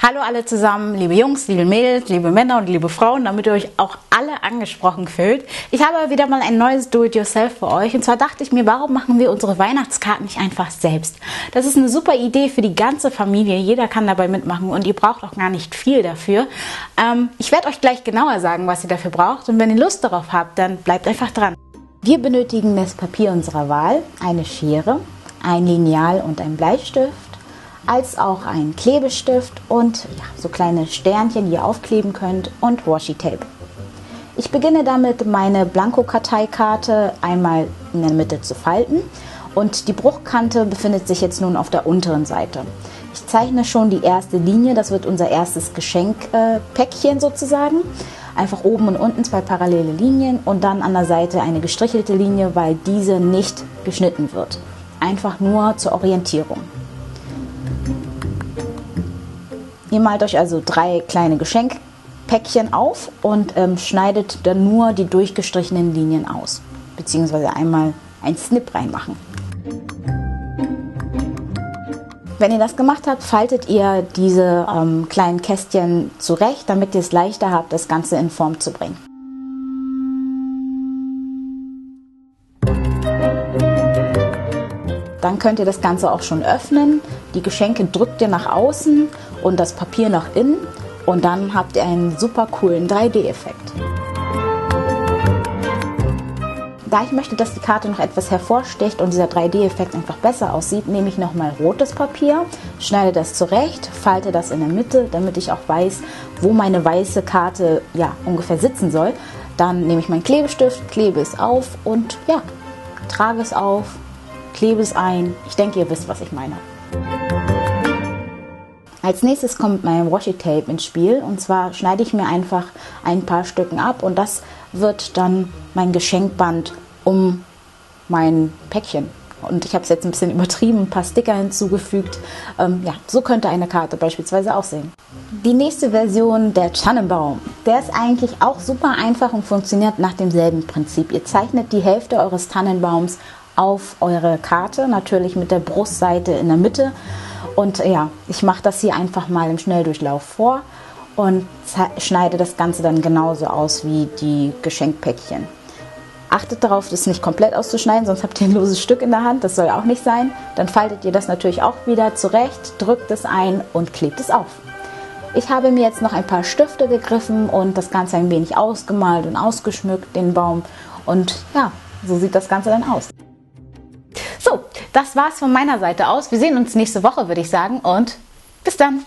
Hallo alle zusammen, liebe Jungs, liebe Mädels, liebe Männer und liebe Frauen, damit ihr euch auch alle angesprochen fühlt. Ich habe wieder mal ein neues Do-it-yourself für euch. Und zwar dachte ich mir, warum machen wir unsere Weihnachtskarten nicht einfach selbst? Das ist eine super Idee für die ganze Familie. Jeder kann dabei mitmachen und ihr braucht auch gar nicht viel dafür. Ähm, ich werde euch gleich genauer sagen, was ihr dafür braucht. Und wenn ihr Lust darauf habt, dann bleibt einfach dran. Wir benötigen das Papier unserer Wahl, eine Schere, ein Lineal und ein Bleistift als auch ein Klebestift und ja, so kleine Sternchen, die ihr aufkleben könnt und Washi-Tape. Ich beginne damit, meine Blanko-Karteikarte einmal in der Mitte zu falten und die Bruchkante befindet sich jetzt nun auf der unteren Seite. Ich zeichne schon die erste Linie, das wird unser erstes Geschenkpäckchen äh, sozusagen. Einfach oben und unten zwei parallele Linien und dann an der Seite eine gestrichelte Linie, weil diese nicht geschnitten wird. Einfach nur zur Orientierung. Ihr malt euch also drei kleine Geschenkpäckchen auf und ähm, schneidet dann nur die durchgestrichenen Linien aus. Beziehungsweise einmal ein Snip reinmachen. Wenn ihr das gemacht habt, faltet ihr diese ähm, kleinen Kästchen zurecht, damit ihr es leichter habt, das Ganze in Form zu bringen. Dann könnt ihr das Ganze auch schon öffnen. Die Geschenke drückt ihr nach außen und das Papier nach innen und dann habt ihr einen super coolen 3D-Effekt. Da ich möchte, dass die Karte noch etwas hervorsticht und dieser 3D-Effekt einfach besser aussieht, nehme ich nochmal rotes Papier, schneide das zurecht, falte das in der Mitte, damit ich auch weiß, wo meine weiße Karte ja, ungefähr sitzen soll. Dann nehme ich meinen Klebestift, klebe es auf und ja, trage es auf, klebe es ein. Ich denke, ihr wisst, was ich meine. Als nächstes kommt mein Washi Tape ins Spiel und zwar schneide ich mir einfach ein paar Stücken ab und das wird dann mein Geschenkband um mein Päckchen. Und ich habe es jetzt ein bisschen übertrieben, ein paar Sticker hinzugefügt. Ähm, ja, so könnte eine Karte beispielsweise aussehen. Die nächste Version, der Tannenbaum, der ist eigentlich auch super einfach und funktioniert nach demselben Prinzip. Ihr zeichnet die Hälfte eures Tannenbaums auf eure Karte, natürlich mit der Brustseite in der Mitte. Und ja, ich mache das hier einfach mal im Schnelldurchlauf vor und schneide das Ganze dann genauso aus wie die Geschenkpäckchen. Achtet darauf, das nicht komplett auszuschneiden, sonst habt ihr ein loses Stück in der Hand. Das soll auch nicht sein. Dann faltet ihr das natürlich auch wieder zurecht, drückt es ein und klebt es auf. Ich habe mir jetzt noch ein paar Stifte gegriffen und das Ganze ein wenig ausgemalt und ausgeschmückt, den Baum. Und ja, so sieht das Ganze dann aus. Das war's von meiner Seite aus. Wir sehen uns nächste Woche, würde ich sagen. Und bis dann.